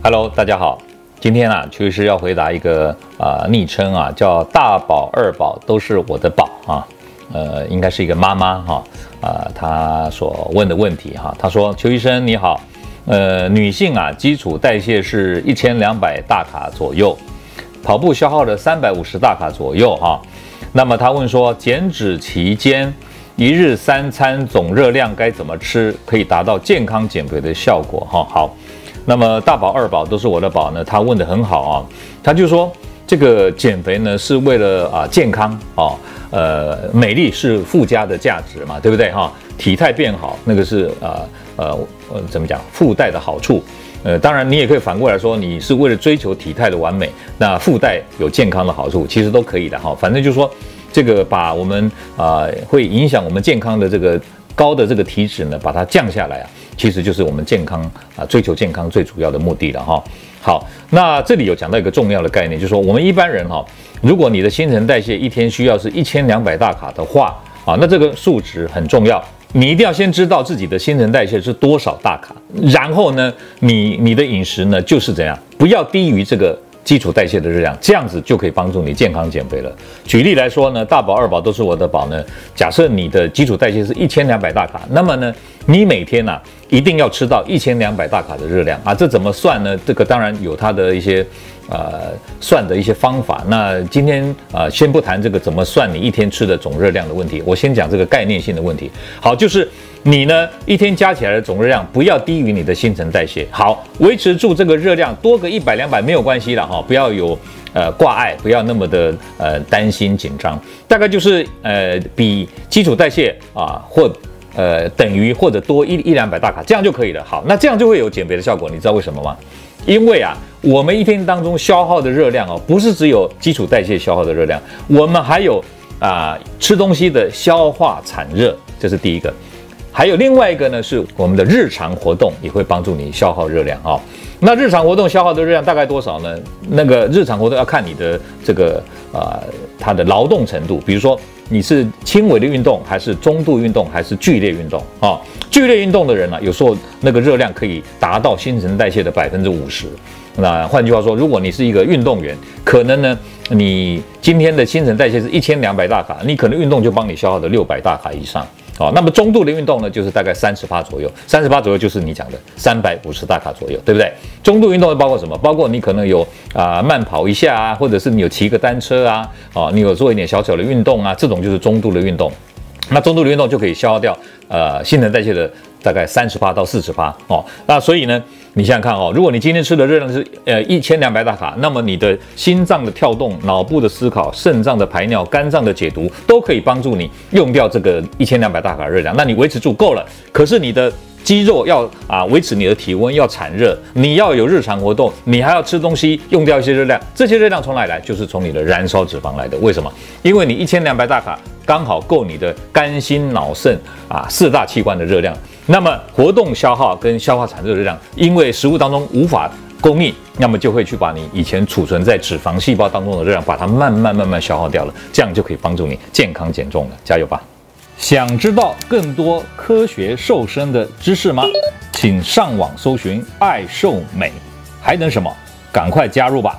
Hello，大家好。今天啊，邱医师要回答一个啊昵称啊，叫大宝二宝都是我的宝啊。呃，应该是一个妈妈哈啊，她所问的问题哈。她说：“邱医生你好，呃，女性啊，基础代谢是一千两百大卡左右，跑步消耗了三百五十大卡左右哈。那么她问说，减脂期间一日三餐总热量该怎么吃，可以达到健康减肥的效果哈？好。”那么大宝二宝都是我的宝呢？他问的很好啊，他就说这个减肥呢是为了啊健康啊，呃美丽是附加的价值嘛，对不对哈？体态变好那个是啊呃呃怎么讲附带的好处？呃当然你也可以反过来说，你是为了追求体态的完美，那附带有健康的好处，其实都可以的哈。反正就是说这个把我们啊会影响我们健康的这个高的这个体脂呢，把它降下来啊。其实就是我们健康啊，追求健康最主要的目的了哈。好，那这里有讲到一个重要的概念，就是说我们一般人哈，如果你的新陈代谢一天需要是一千两百大卡的话啊，那这个数值很重要，你一定要先知道自己的新陈代谢是多少大卡，然后呢，你你的饮食呢就是怎样，不要低于这个。基础代谢的热量，这样子就可以帮助你健康减肥了。举例来说呢，大宝、二宝都是我的宝呢。假设你的基础代谢是一千两百大卡，那么呢，你每天呢一定要吃到一千两百大卡的热量啊。这怎么算呢？这个当然有它的一些。呃，算的一些方法。那今天啊，先不谈这个怎么算你一天吃的总热量的问题，我先讲这个概念性的问题。好，就是你呢一天加起来的总热量不要低于你的新陈代谢。好，维持住这个热量多个一百两百没有关系了哈，不要有呃挂碍，不要那么的呃担心紧张。大概就是呃比基础代谢啊或呃等于或者多一一两百大卡，这样就可以了。好，那这样就会有减肥的效果，你知道为什么吗？因为啊，我们一天当中消耗的热量哦，不是只有基础代谢消耗的热量，我们还有啊吃东西的消化产热，这是第一个。还有另外一个呢，是我们的日常活动也会帮助你消耗热量啊。那日常活动消耗的热量大概多少呢？那个日常活动要看你的这个呃它的劳动程度，比如说你是轻微的运动，还是中度运动，还是剧烈运动啊？剧烈运动的人呢，有时候那个热量可以达到新陈代谢的百分之五十。那换句话说，如果你是一个运动员，可能呢，你今天的新陈代谢是一千两百大卡，你可能运动就帮你消耗的六百大卡以上。好，那么中度的运动呢，就是大概三十八左右，三十八左右就是你讲的三百五十大卡左右，对不对？中度运动包括什么？包括你可能有啊慢跑一下啊，或者是你有骑个单车啊，哦，你有做一点小小的运动啊，这种就是中度的运动。那中度的运动就可以消耗掉呃新陈代谢的大概三十八到四十八哦。那所以呢，你想想看哦，如果你今天吃的热量是呃一千两百大卡，那么你的心脏的跳动、脑部的思考、肾脏的排尿、肝脏的解毒，都可以帮助你用掉这个一千两百大卡热量。那你维持住够了，可是你的。肌肉要啊维持你的体温，要产热，你要有日常活动，你还要吃东西，用掉一些热量。这些热量从哪来？就是从你的燃烧脂肪来的。为什么？因为你一千两百大卡刚好够你的肝、心、脑、肾啊四大器官的热量。那么活动消耗跟消化产热热量，因为食物当中无法供应，那么就会去把你以前储存在脂肪细胞当中的热量，把它慢慢慢慢消耗掉了。这样就可以帮助你健康减重了。加油吧！想知道更多科学瘦身的知识吗？请上网搜寻“爱瘦美”，还等什么？赶快加入吧！